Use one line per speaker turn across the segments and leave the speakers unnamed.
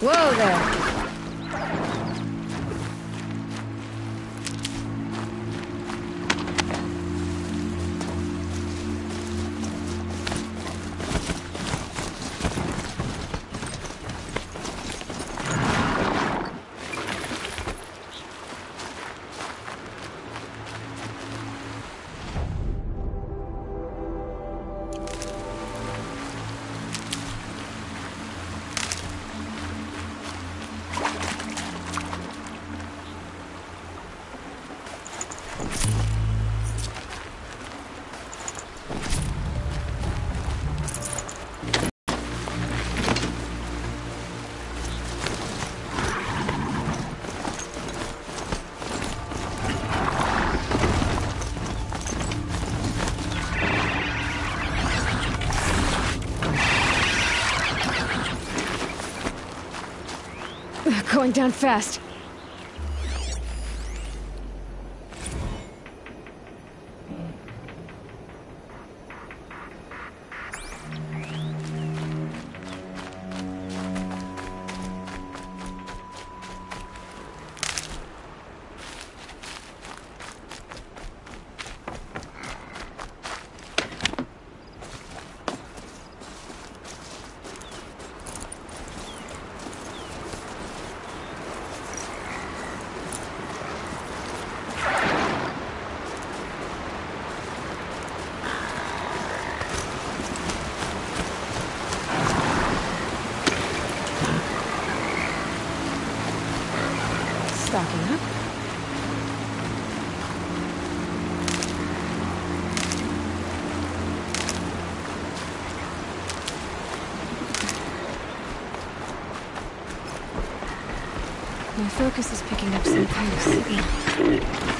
Whoa there! Going down fast. Stocking up. My focus is picking up some signal.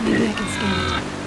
Maybe I can scan it.